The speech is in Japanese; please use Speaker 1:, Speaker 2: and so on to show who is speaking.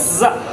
Speaker 1: ザ